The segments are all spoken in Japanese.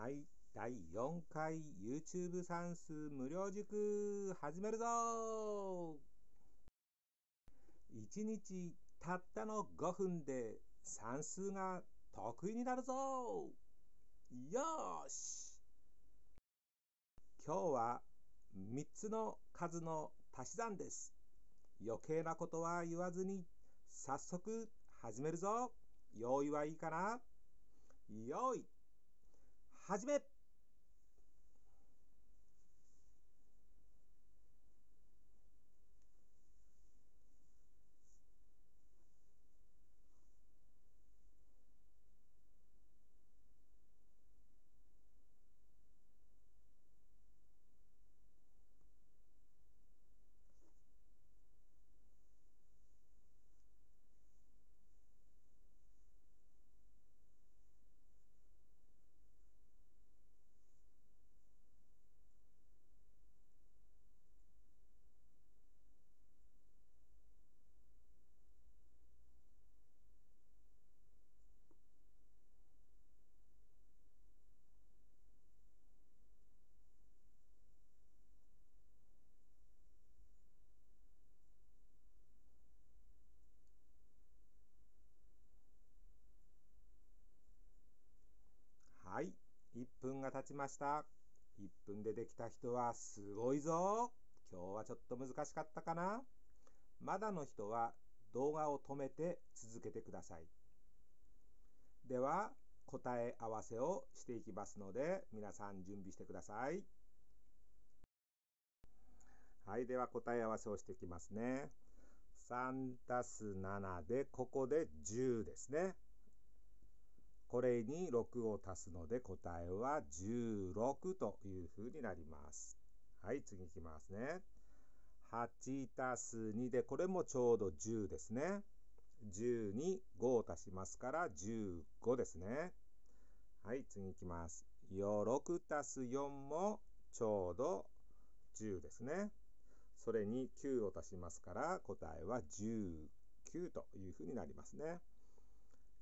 はい。第4回 YouTube 算数無料塾始めるぞ !1 日たったの5分で算数が得意になるぞよーし今日は3つの数の足し算です。余計なことは言わずに早速始めるぞ用意はいいかな？用意始めはい。1分が経ちました。1分でできた人はすごいぞ。今日はちょっと難しかったかなまだの人は動画を止めて続けてください。では、答え合わせをしていきますので、皆さん準備してください。はい。では答え合わせをしていきますね。3たす7で、ここで10ですね。これに6を足すので答えは16というふうになります。はい、次いきますね。8たす2で、これもちょうど10ですね。10に5を足しますから15ですね。はい、次いきます。6たす4もちょうど10ですね。それに9を足しますから答えは19というふうになりますね。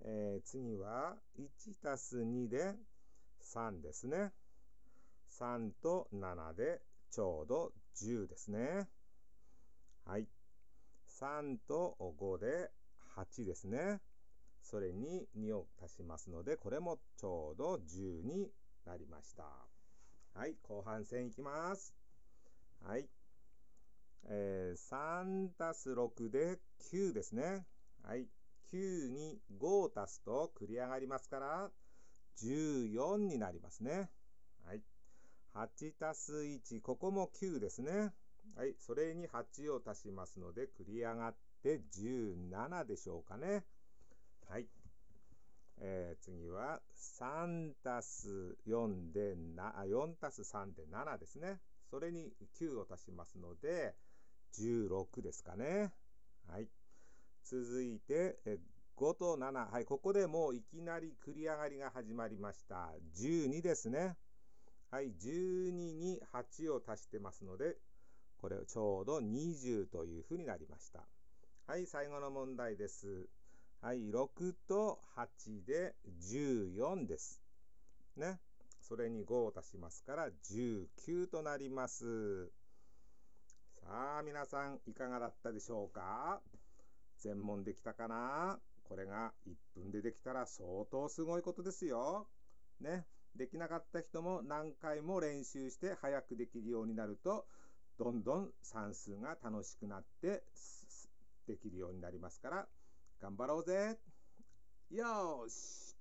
えー、次は1たす2で3ですね。3と7でちょうど10ですね。はい。3と5で8ですね。それに2を足しますので、これもちょうど10になりました。はい。後半戦いきます。はい。えー、3たす6で9ですね。はい。9に5を足すと繰り上がりますから、14になりますね。はい。8たす1、ここも9ですね。はい。それに8を足しますので、繰り上がって17でしょうかね。はい。えー、次は3たす4でな、4たす3で7ですね。それに9を足しますので、16ですかね。はい。続いて、え5と7。はい、ここでもういきなり繰り上がりが始まりました。12ですね。はい、12に8を足してますので、これちょうど20というふうになりました。はい、最後の問題です。はい、6と8で14です。ね。それに5を足しますから19となります。さあ、皆さんいかがだったでしょうか？全問できたかな？これが1分でできたら相当すごいことですよ。ね。できなかった人も何回も練習して早くできるようになると、どんどん算数が楽しくなってできるようになりますから、頑張ろうぜよし